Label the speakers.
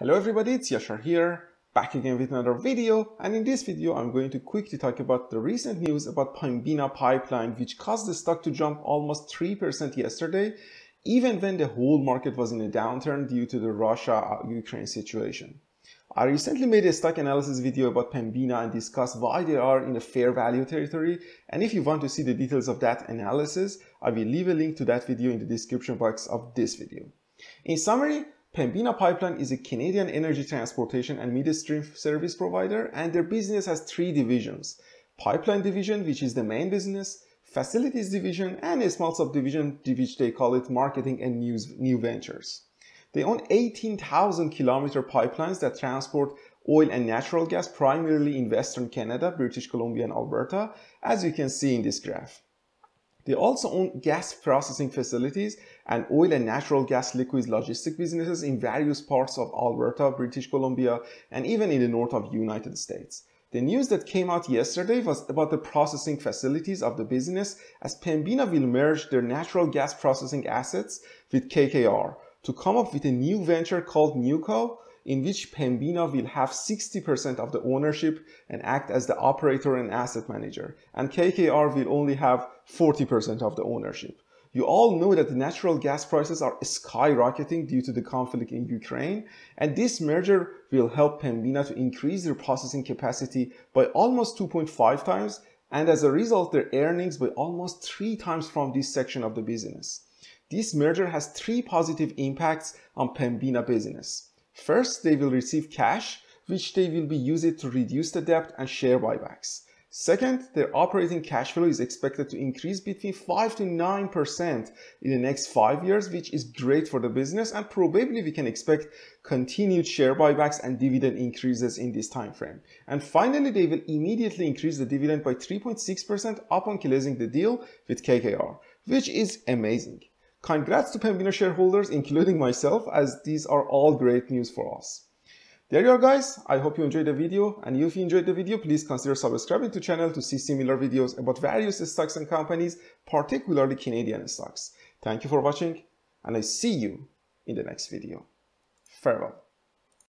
Speaker 1: Hello everybody, it's Yashar here, back again with another video and in this video I'm going to quickly talk about the recent news about Pembina pipeline which caused the stock to jump almost 3% yesterday even when the whole market was in a downturn due to the Russia-Ukraine situation. I recently made a stock analysis video about Pembina and discussed why they are in a fair value territory and if you want to see the details of that analysis, I will leave a link to that video in the description box of this video. In summary, Pembina Pipeline is a Canadian energy transportation and midstream service provider and their business has three divisions. Pipeline division, which is the main business, facilities division, and a small subdivision, which they call it marketing and news, new ventures. They own 18,000 kilometer pipelines that transport oil and natural gas primarily in Western Canada, British Columbia, and Alberta, as you can see in this graph. They also own gas processing facilities and oil and natural gas liquids logistic businesses in various parts of Alberta, British Columbia, and even in the north of the United States. The news that came out yesterday was about the processing facilities of the business as Pembina will merge their natural gas processing assets with KKR to come up with a new venture called Newco in which Pembina will have 60% of the ownership and act as the operator and asset manager, and KKR will only have 40% of the ownership. You all know that the natural gas prices are skyrocketing due to the conflict in Ukraine, and this merger will help Pembina to increase their processing capacity by almost 2.5 times, and as a result, their earnings by almost 3 times from this section of the business. This merger has three positive impacts on Pembina business. First, they will receive cash, which they will be used to reduce the debt and share buybacks. Second, their operating cash flow is expected to increase between 5 to 9% in the next 5 years, which is great for the business and probably we can expect continued share buybacks and dividend increases in this time frame. And finally, they will immediately increase the dividend by 3.6% upon closing the deal with KKR, which is amazing. Congrats to Pembina shareholders, including myself, as these are all great news for us. There you are guys, I hope you enjoyed the video and if you enjoyed the video, please consider subscribing to channel to see similar videos about various stocks and companies, particularly Canadian stocks. Thank you for watching and I see you in the next video. Farewell.